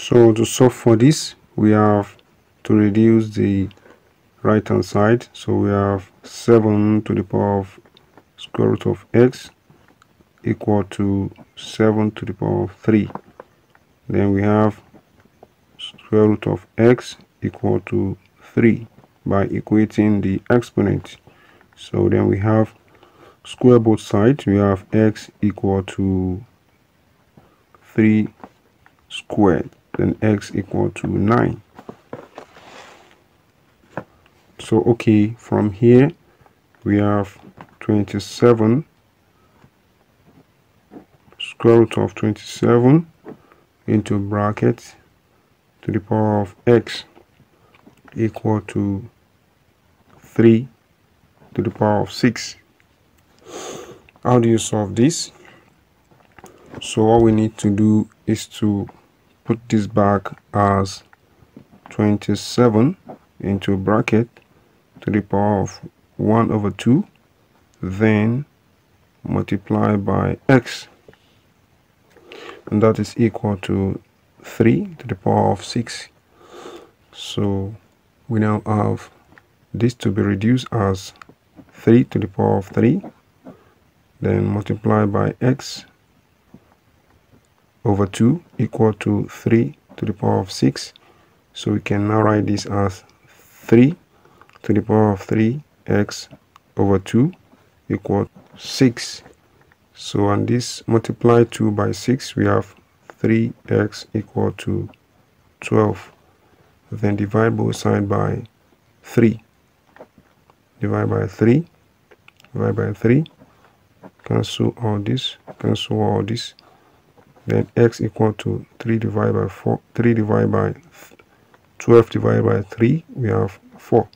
so to solve for this we have to reduce the right hand side. So we have 7 to the power of square root of x equal to 7 to the power of 3 then we have square root of x equal to 3 by equating the exponent. So then we have square both sides. We have x equal to 3 squared then x equal to 9 so okay from here we have 27 square root of 27 into bracket to the power of x equal to 3 to the power of 6 how do you solve this? So all we need to do is to put this back as 27 into bracket to the power of 1 over 2 then multiply by x. And that is equal to 3 to the power of 6 so we now have this to be reduced as 3 to the power of 3 then multiply by x over 2 equal to 3 to the power of 6 so we can now write this as 3 to the power of 3 x over 2 equal 6 so on this multiply 2 by 6 we have 3x equal to 12 then divide both sides by 3 divide by 3 divide by 3 cancel all this. Cancel all this then x equal to 3 divided by 4 3 divided by 12 divided by 3 we have 4